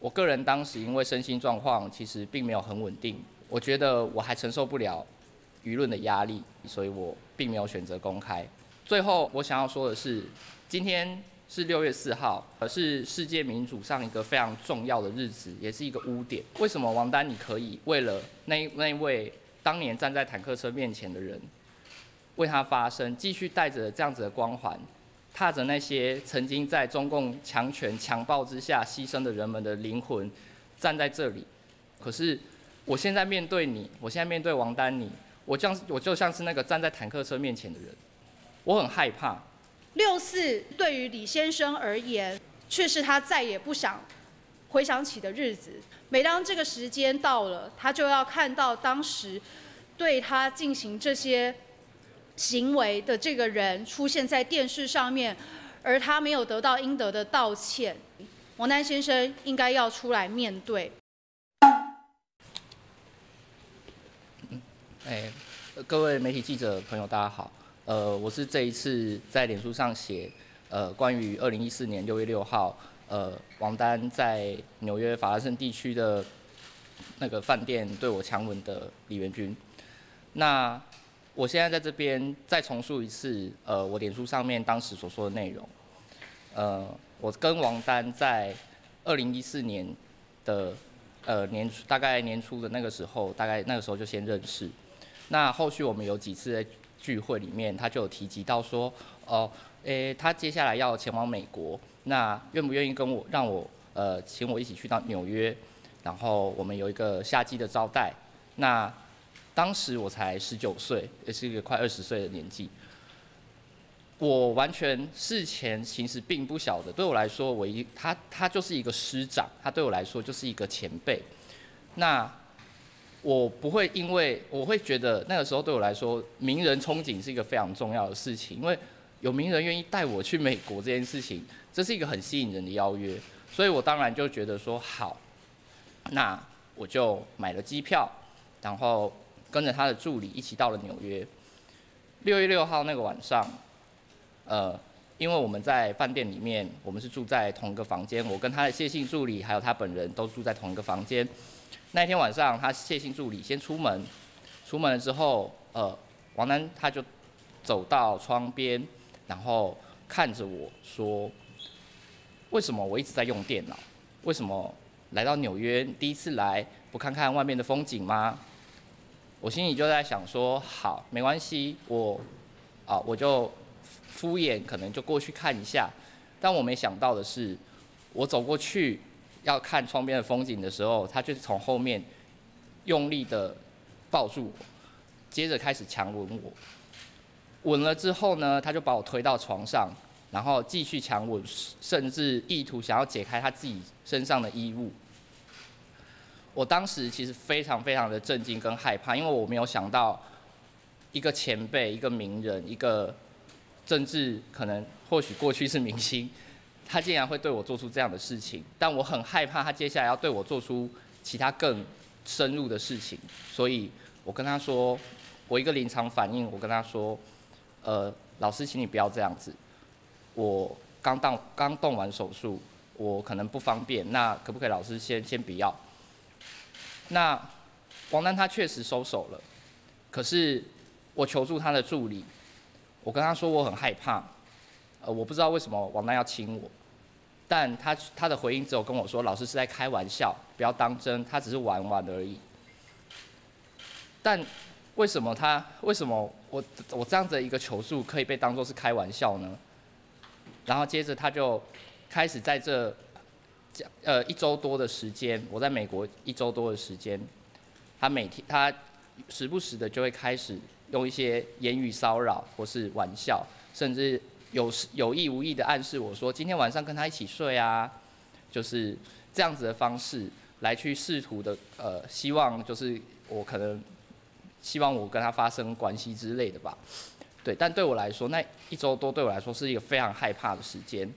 我个人当时因为身心状况其实并没有很稳定，我觉得我还承受不了舆论的压力，所以我并没有选择公开。最后我想要说的是，今天是六月四号，而是世界民主上一个非常重要的日子，也是一个污点。为什么王丹你可以为了那那位当年站在坦克车面前的人，为他发声，继续带着这样子的光环？踏着那些曾经在中共强权强暴之下牺牲的人们的灵魂，站在这里。可是，我现在面对你，我现在面对王丹妮，我像我就像是那个站在坦克车面前的人，我很害怕。六四对于李先生而言，却是他再也不想回想起的日子。每当这个时间到了，他就要看到当时对他进行这些。行为的这个人出现在电视上面，而他没有得到应得的道歉，王丹先生应该要出来面对。哎，各位媒体记者朋友，大家好。呃，我是这一次在脸书上写，呃，关于二零一四年六月六号，呃，王丹在纽约法拉盛地区的那个饭店对我强吻的李元军。那。我现在在这边再重述一次，呃，我脸书上面当时所说的内容。呃，我跟王丹在二零一四年的呃年初大概年初的那个时候，大概那个时候就先认识。那后续我们有几次在聚会里面，他就有提及到说，哦，诶，他接下来要前往美国，那愿不愿意跟我让我呃请我一起去到纽约，然后我们有一个夏季的招待。那当时我才十九岁，也是一个快二十岁的年纪。我完全事前其实并不晓得，对我来说，我一他他就是一个师长，他对我来说就是一个前辈。那我不会因为我会觉得那个时候对我来说，名人憧憬是一个非常重要的事情，因为有名人愿意带我去美国这件事情，这是一个很吸引人的邀约，所以我当然就觉得说好，那我就买了机票，然后。跟着他的助理一起到了纽约。六月六号那个晚上，呃，因为我们在饭店里面，我们是住在同一个房间，我跟他的谢信助理还有他本人都住在同一个房间。那天晚上，他谢信助理先出门，出门了之后，呃，王楠他就走到窗边，然后看着我说：“为什么我一直在用电脑？为什么来到纽约第一次来，不看看外面的风景吗？”我心里就在想说，好，没关系，我，啊，我就敷衍，可能就过去看一下。但我没想到的是，我走过去要看窗边的风景的时候，他就从后面用力的抱住我，接着开始强吻我。吻了之后呢，他就把我推到床上，然后继续强吻，甚至意图想要解开他自己身上的衣物。我当时其实非常非常的震惊跟害怕，因为我没有想到一个前辈、一个名人、一个政治可能或许过去是明星，他竟然会对我做出这样的事情。但我很害怕他接下来要对我做出其他更深入的事情，所以我跟他说，我一个临场反应，我跟他说，呃，老师，请你不要这样子，我刚动刚动完手术，我可能不方便，那可不可以老师先先不要？那王丹他确实收手了，可是我求助他的助理，我跟他说我很害怕，呃，我不知道为什么王丹要亲我，但他他的回应只有跟我说老师是在开玩笑，不要当真，他只是玩玩而已。但为什么他为什么我我这样子的一个求助可以被当作是开玩笑呢？然后接着他就开始在这。呃，一周多的时间，我在美国一周多的时间，他每天他时不时的就会开始用一些言语骚扰或是玩笑，甚至有有意无意的暗示我说今天晚上跟他一起睡啊，就是这样子的方式来去试图的呃，希望就是我可能希望我跟他发生关系之类的吧，对，但对我来说那一周多对我来说是一个非常害怕的时间。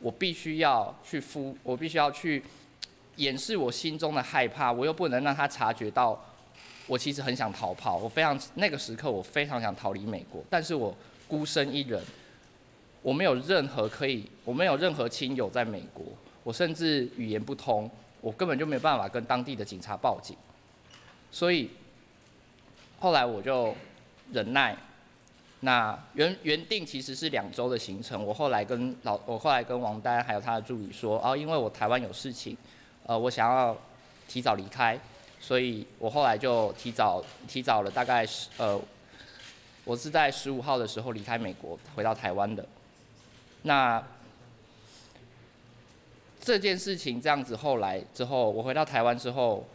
我必须要去敷，我必须要去掩饰我心中的害怕，我又不能让他察觉到我其实很想逃跑。我非常那个时刻，我非常想逃离美国，但是我孤身一人，我没有任何可以，我没有任何亲友在美国，我甚至语言不通，我根本就没有办法跟当地的警察报警。所以后来我就忍耐。那原原定其实是两周的行程，我后来跟老我后来跟王丹还有他的助理说，哦，因为我台湾有事情，呃，我想要提早离开，所以我后来就提早提早了大概十呃，我是在十五号的时候离开美国回到台湾的。那这件事情这样子后来之后，我回到台湾之后，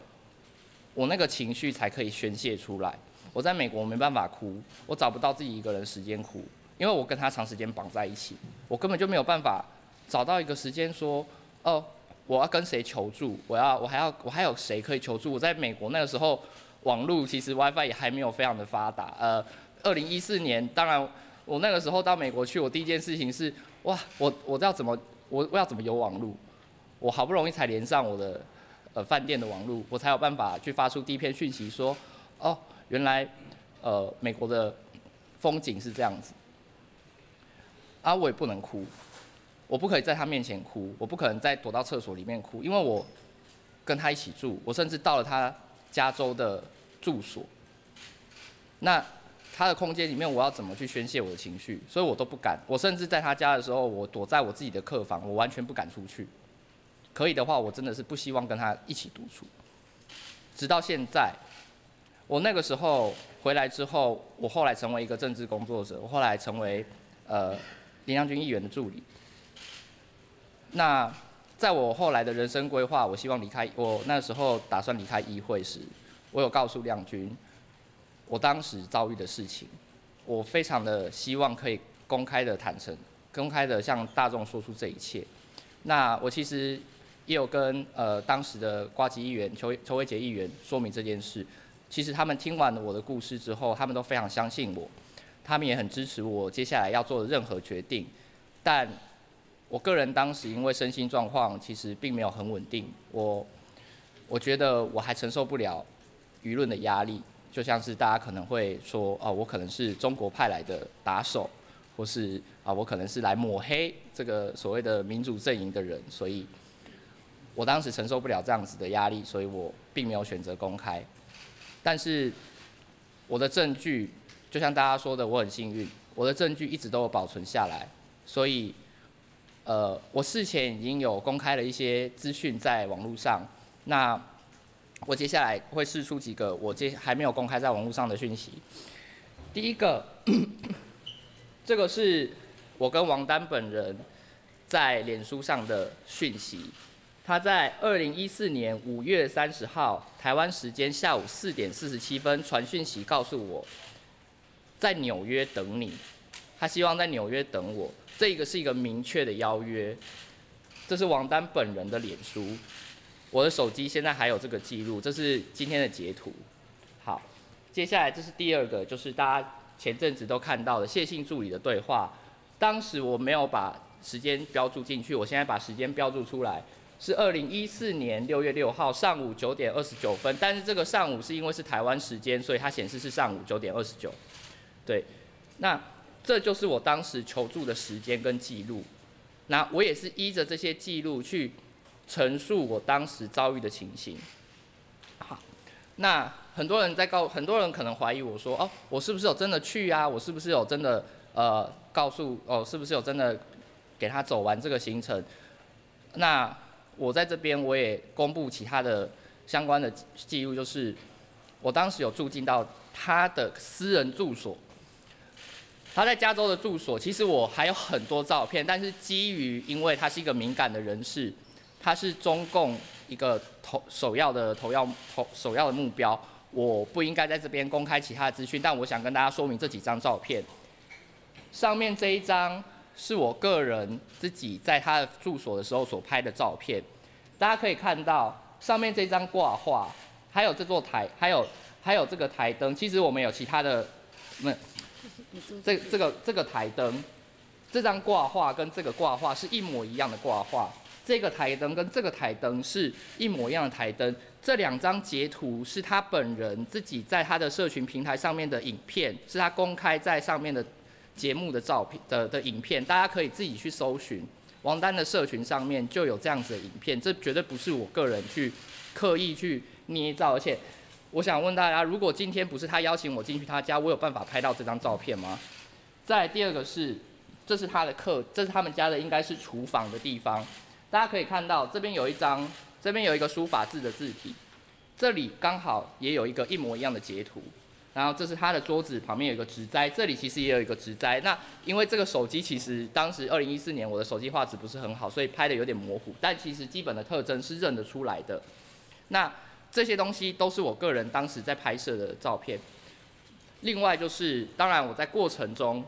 我那个情绪才可以宣泄出来。我在美国我没办法哭，我找不到自己一个人时间哭，因为我跟他长时间绑在一起，我根本就没有办法找到一个时间说，哦，我要跟谁求助，我要我还要我还有谁可以求助？我在美国那个时候，网络其实 WiFi 也还没有非常的发达。呃，二零一四年，当然我那个时候到美国去，我第一件事情是，哇，我我要怎么我我要怎么有网络？我好不容易才连上我的呃饭店的网络，我才有办法去发出第一篇讯息说，哦。原来，呃，美国的风景是这样子，啊，我也不能哭，我不可以在他面前哭，我不可能再躲到厕所里面哭，因为我跟他一起住，我甚至到了他加州的住所，那他的空间里面，我要怎么去宣泄我的情绪？所以我都不敢，我甚至在他家的时候，我躲在我自己的客房，我完全不敢出去。可以的话，我真的是不希望跟他一起独处，直到现在。我那个时候回来之后，我后来成为一个政治工作者，我后来成为呃林良军议员的助理。那在我后来的人生规划，我希望离开，我那时候打算离开议会时，我有告诉亮君，我当时遭遇的事情，我非常的希望可以公开的坦诚，公开的向大众说出这一切。那我其实也有跟呃当时的瓜吉议员、邱邱伟杰议员说明这件事。其实他们听完了我的故事之后，他们都非常相信我，他们也很支持我接下来要做的任何决定。但我个人当时因为身心状况其实并没有很稳定，我我觉得我还承受不了舆论的压力，就像是大家可能会说，哦，我可能是中国派来的打手，或是啊，我可能是来抹黑这个所谓的民主阵营的人，所以我当时承受不了这样子的压力，所以我并没有选择公开。但是我的证据，就像大家说的，我很幸运，我的证据一直都有保存下来，所以，呃，我事前已经有公开了一些资讯在网络上，那我接下来会试出几个我接还没有公开在网络上的讯息。第一个，这个是我跟王丹本人在脸书上的讯息。他在二零一四年五月三十号台湾时间下午四点四十七分传讯息告诉我，在纽约等你。他希望在纽约等我，这个是一个明确的邀约。这是王丹本人的脸书，我的手机现在还有这个记录，这是今天的截图。好，接下来这是第二个，就是大家前阵子都看到的谢信助理的对话。当时我没有把时间标注进去，我现在把时间标注出来。是二零一四年六月六号上午九点二十九分，但是这个上午是因为是台湾时间，所以它显示是上午九点二十九。对，那这就是我当时求助的时间跟记录。那我也是依着这些记录去陈述我当时遭遇的情形。好，那很多人在告，很多人可能怀疑我说，哦，我是不是有真的去啊？我是不是有真的呃告诉哦，是不是有真的给他走完这个行程？那我在这边，我也公布其他的相关的记录，就是我当时有住进到他的私人住所，他在加州的住所。其实我还有很多照片，但是基于因为他是一个敏感的人士，他是中共一个头首要的头要头首要的目标，我不应该在这边公开其他的资讯。但我想跟大家说明这几张照片，上面这一张。是我个人自己在他的住所的时候所拍的照片，大家可以看到上面这张挂画，还有这座台，还有还有这个台灯。其实我们有其他的，那这这个这个台灯，这张挂画跟这个挂画是一模一样的挂画。这个台灯跟这个台灯是一模一样的台灯。这两张截图是他本人自己在他的社群平台上面的影片，是他公开在上面的。节目的照片的的影片，大家可以自己去搜寻。王丹的社群上面就有这样子的影片，这绝对不是我个人去刻意去捏造，而且我想问大家，如果今天不是他邀请我进去他家，我有办法拍到这张照片吗？再第二个是，这是他的客，这是他们家的应该是厨房的地方，大家可以看到这边有一张，这边有一个书法字的字体，这里刚好也有一个一模一样的截图。然后这是他的桌子旁边有一个植栽，这里其实也有一个植栽。那因为这个手机其实当时二零一四年我的手机画质不是很好，所以拍的有点模糊，但其实基本的特征是认得出来的。那这些东西都是我个人当时在拍摄的照片。另外就是，当然我在过程中，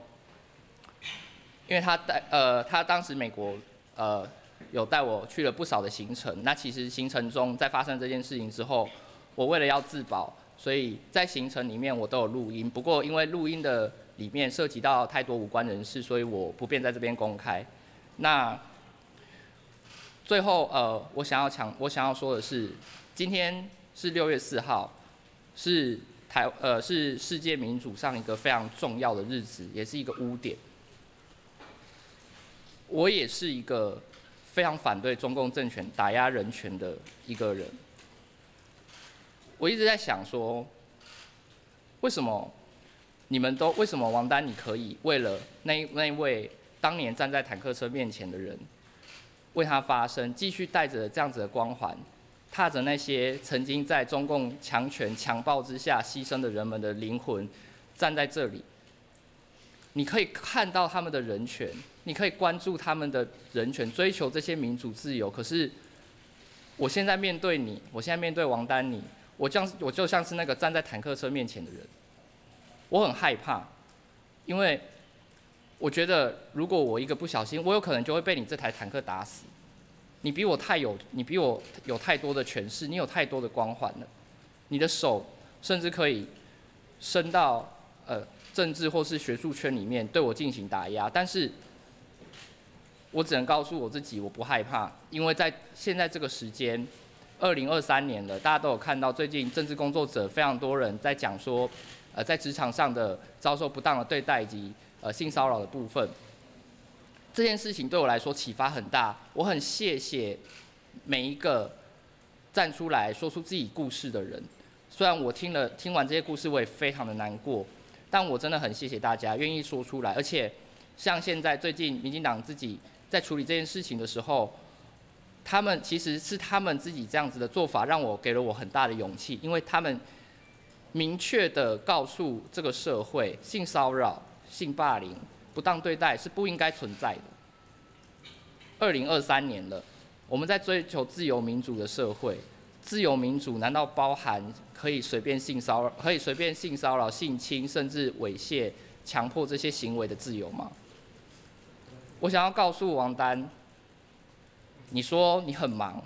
因为他带呃他当时美国呃有带我去了不少的行程，那其实行程中在发生这件事情之后，我为了要自保。所以在行程里面我都有录音，不过因为录音的里面涉及到太多无关人士，所以我不便在这边公开。那最后呃，我想要强，我想要说的是，今天是六月四号，是台呃是世界民主上一个非常重要的日子，也是一个污点。我也是一个非常反对中共政权打压人权的一个人。我一直在想说，为什么你们都为什么王丹你可以为了那那位当年站在坦克车面前的人，为他发声，继续带着这样子的光环，踏着那些曾经在中共强权强暴之下牺牲的人们的灵魂，站在这里，你可以看到他们的人权，你可以关注他们的人权，追求这些民主自由。可是，我现在面对你，我现在面对王丹你。我像我就像是那个站在坦克车面前的人，我很害怕，因为我觉得如果我一个不小心，我有可能就会被你这台坦克打死。你比我太有，你比我有太多的权势，你有太多的光环了，你的手甚至可以伸到呃政治或是学术圈里面对我进行打压，但是我只能告诉我自己，我不害怕，因为在现在这个时间。二零二三年了，大家都有看到，最近政治工作者非常多人在讲说，呃，在职场上的遭受不当的对待以及呃性骚扰的部分，这件事情对我来说启发很大。我很谢谢每一个站出来说出自己故事的人。虽然我听了听完这些故事，我也非常的难过，但我真的很谢谢大家愿意说出来。而且像现在最近民进党自己在处理这件事情的时候。他们其实是他们自己这样子的做法，让我给了我很大的勇气，因为他们明确的告诉这个社会，性骚扰、性霸凌、不当对待是不应该存在的。二零二三年了，我们在追求自由民主的社会，自由民主难道包含可以随便性骚扰、可以随便性骚扰、性侵，甚至猥亵、强迫这些行为的自由吗？我想要告诉王丹。你说你很忙，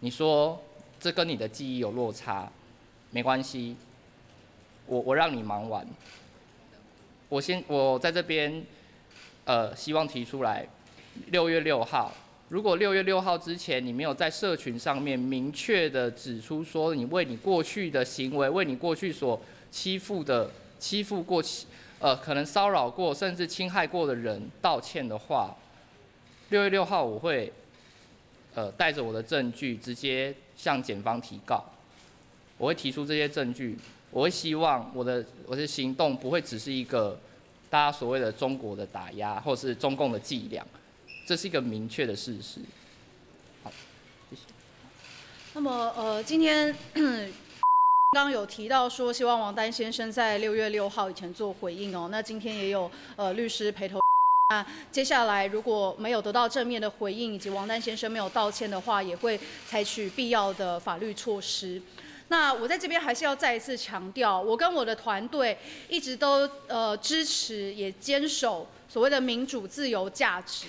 你说这跟你的记忆有落差，没关系，我我让你忙完。我先我在这边，呃，希望提出来，六月六号，如果六月六号之前你没有在社群上面明确的指出说你为你过去的行为，为你过去所欺负的欺负过，呃，可能骚扰过甚至侵害过的人道歉的话，六月六号我会。呃，带着我的证据直接向检方提告，我会提出这些证据，我会希望我的我的行动不会只是一个大家所谓的中国的打压或是中共的伎俩，这是一个明确的事实。好，谢谢。那么呃，今天 刚刚有提到说希望王丹先生在六月六号以前做回应哦，那今天也有呃律师陪同。那接下来如果没有得到正面的回应，以及王丹先生没有道歉的话，也会采取必要的法律措施。那我在这边还是要再一次强调，我跟我的团队一直都呃支持，也坚守所谓的民主自由价值。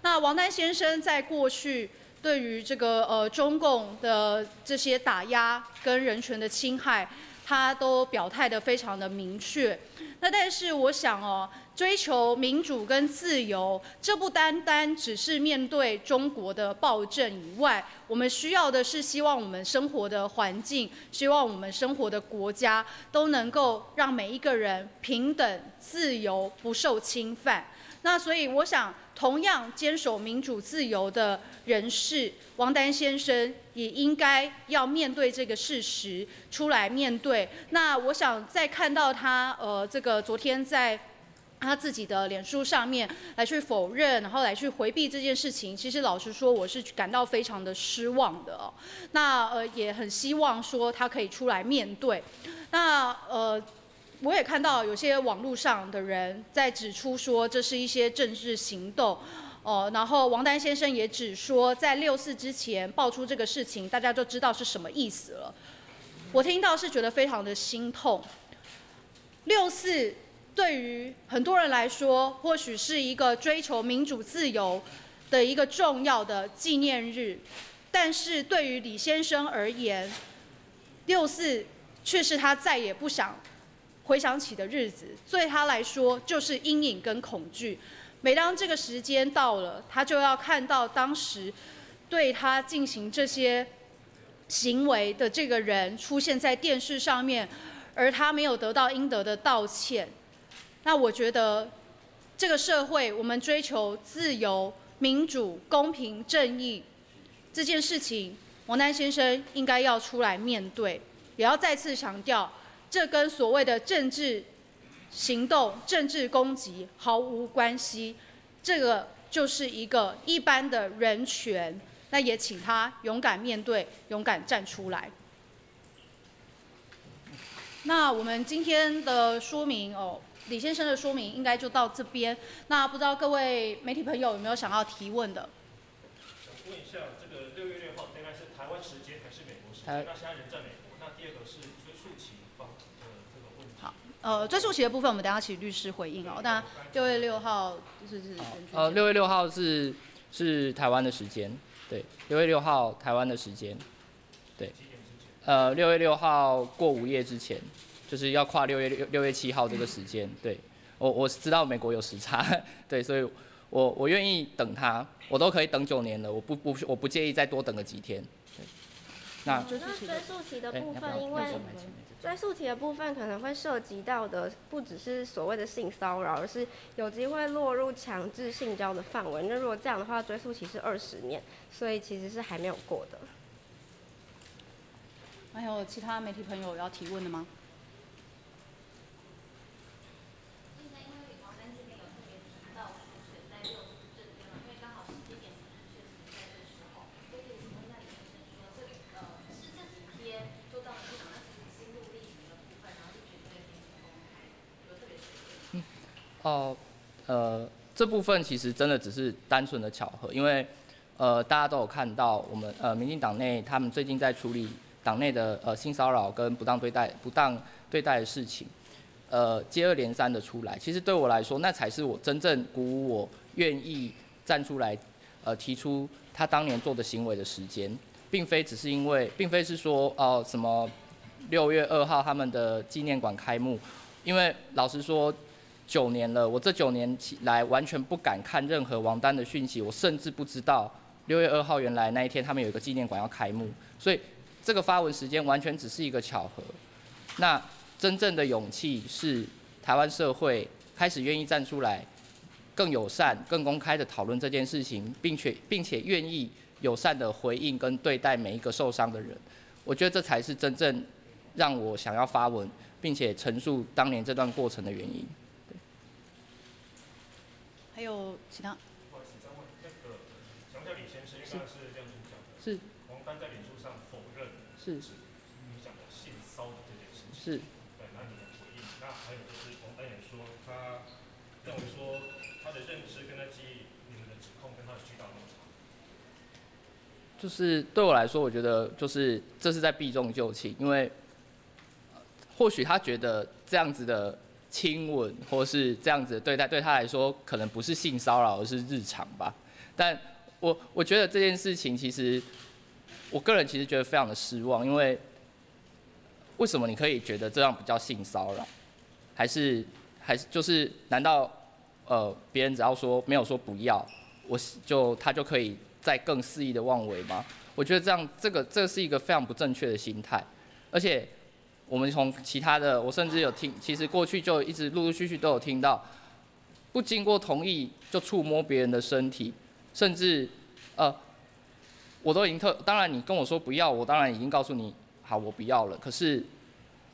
那王丹先生在过去对于这个呃中共的这些打压跟人权的侵害，他都表态的非常的明确。那但是我想哦。追求民主跟自由，这不单单只是面对中国的暴政以外，我们需要的是希望我们生活的环境，希望我们生活的国家都能够让每一个人平等、自由、不受侵犯。那所以我想，同样坚守民主自由的人士王丹先生，也应该要面对这个事实，出来面对。那我想再看到他，呃，这个昨天在。他自己的脸书上面来去否认，然后来去回避这件事情。其实老实说，我是感到非常的失望的哦。那呃也很希望说他可以出来面对。那呃我也看到有些网络上的人在指出说这是一些政治行动。哦，然后王丹先生也只说在六四之前爆出这个事情，大家就知道是什么意思了。我听到是觉得非常的心痛。六四。对于很多人来说，或许是一个追求民主自由的一个重要的纪念日，但是对于李先生而言，六四却是他再也不想回想起的日子，对他来说就是阴影跟恐惧。每当这个时间到了，他就要看到当时对他进行这些行为的这个人出现在电视上面，而他没有得到应得的道歉。那我觉得，这个社会我们追求自由、民主、公平、正义这件事情，王丹先生应该要出来面对，也要再次强调，这跟所谓的政治行动、政治攻击毫无关系。这个就是一个一般的人权，那也请他勇敢面对，勇敢站出来。那我们今天的说明哦。李先生的说明应该就到这边。那不知道各位媒体朋友有没有想要提问的？想问一下，这个六月六号应该是台湾时间还是美国时间？那现在人在美国。那第二个是追诉期方的这个问题。好，呃，追诉期的部分我们等下请律师回应哦。那六月六号是是呃，六月六号是是台湾的时间，对，六月六号台湾的时间，对，呃，六月六号过午夜之前。就是要跨六月六六月七号这个时间，对我我知道美国有时差，对，所以我我愿意等他，我都可以等九年了，我不不我不介意再多等个几天。那追诉期的部分，因为追诉期的部分可能会涉及到的不只是所谓的性骚扰，而是有机会落入强制性交的范围。那如果这样的话，追诉期是二十年，所以其实是还没有过的。还有其他媒体朋友要提问的吗？哦，呃，这部分其实真的只是单纯的巧合，因为呃，大家都有看到我们呃，民进党内他们最近在处理党内的呃性骚扰跟不当对待、不当对待的事情，呃，接二连三的出来。其实对我来说，那才是我真正鼓舞我愿意站出来，呃，提出他当年做的行为的时间，并非只是因为，并非是说哦什么六月二号他们的纪念馆开幕，因为老实说。九年了，我这九年起来完全不敢看任何王丹的讯息，我甚至不知道六月二号原来那一天他们有一个纪念馆要开幕，所以这个发文时间完全只是一个巧合。那真正的勇气是台湾社会开始愿意站出来，更友善、更公开的讨论这件事情，并且并且愿意友善的回应跟对待每一个受伤的人。我觉得这才是真正让我想要发文，并且陈述当年这段过程的原因。还有其他？不好意思，再问那个强调李先是这样子讲的。是。王丹在脸书上否认。是。你讲的性骚扰这件事情。是。对，那你的回应？那还有就是王丹也说，他认为说他的认知跟他记忆，你们的指控跟他的巨大落差。就是对我来说，我觉得就是这是在避重就轻，因为或许他觉得这样子的。亲吻或是这样子对待，对他来说可能不是性骚扰，而是日常吧。但我我觉得这件事情其实，我个人其实觉得非常的失望，因为为什么你可以觉得这样不叫性骚扰？还是还是就是难道呃别人只要说没有说不要，我就他就可以再更肆意的妄为吗？我觉得这样这个这是一个非常不正确的心态，而且。我们从其他的，我甚至有听，其实过去就一直陆陆续续都有听到，不经过同意就触摸别人的身体，甚至呃，我都已经特，当然你跟我说不要，我当然已经告诉你好，我不要了。可是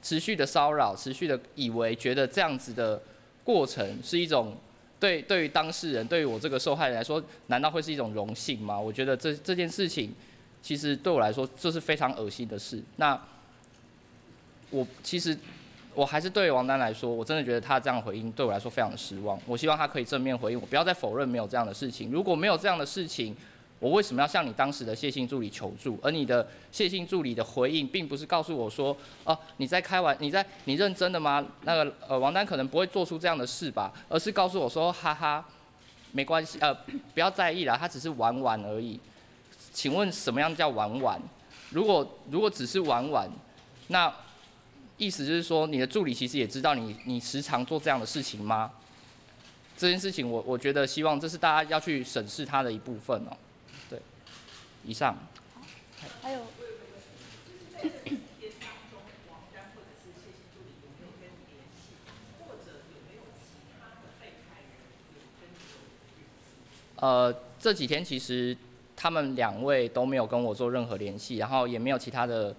持续的骚扰，持续的以为觉得这样子的过程是一种对对于当事人，对于我这个受害人来说，难道会是一种荣幸吗？我觉得这这件事情其实对我来说这是非常恶心的事。那我其实。我还是对王丹来说，我真的觉得他这样回应对我来说非常的失望。我希望他可以正面回应我，不要再否认没有这样的事情。如果没有这样的事情，我为什么要向你当时的谢信助理求助？而你的谢信助理的回应，并不是告诉我说，哦，你在开玩，你在你认真的吗？那个呃，王丹可能不会做出这样的事吧？而是告诉我说，哈哈，没关系，呃，不要在意了，他只是玩玩而已。请问什么样叫玩玩？如果如果只是玩玩，那？意思就是说，你的助理其实也知道你你时常做这样的事情吗？这件事情，我我觉得希望这是大家要去审视它的一部分哦。对，以上。还有。呃，这几天其实他们两位都没有跟我做任何联系，然后也没有其他的。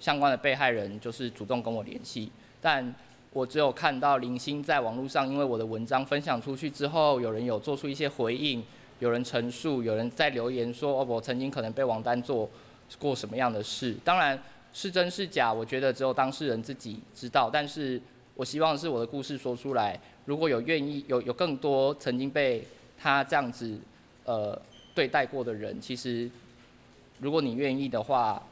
相关的被害人就是主动跟我联系，但我只有看到零星在网络上，因为我的文章分享出去之后，有人有做出一些回应，有人陈述，有人在留言说，哦，我曾经可能被王丹做过什么样的事。当然是真是假，我觉得只有当事人自己知道。但是我希望是我的故事说出来，如果有愿意有有更多曾经被他这样子呃对待过的人，其实如果你愿意的话。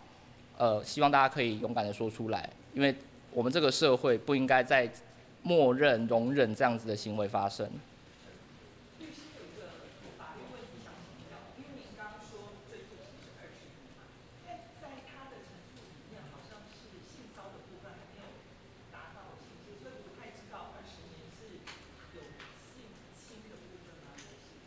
呃，希望大家可以勇敢的说出来，因为我们这个社会不应该再默认、容忍这样子的行为发生。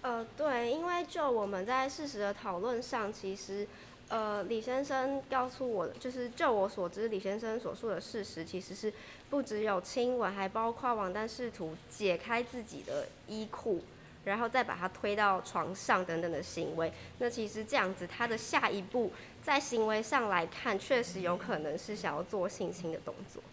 呃，对，因为就我们在事实的讨论上，其实。呃，李先生告诉我，就是就我所知，李先生所述的事实，其实是不只有亲吻，还包括王丹试图解开自己的衣裤，然后再把他推到床上等等的行为。那其实这样子，他的下一步在行为上来看，确实有可能是想要做性侵的动作。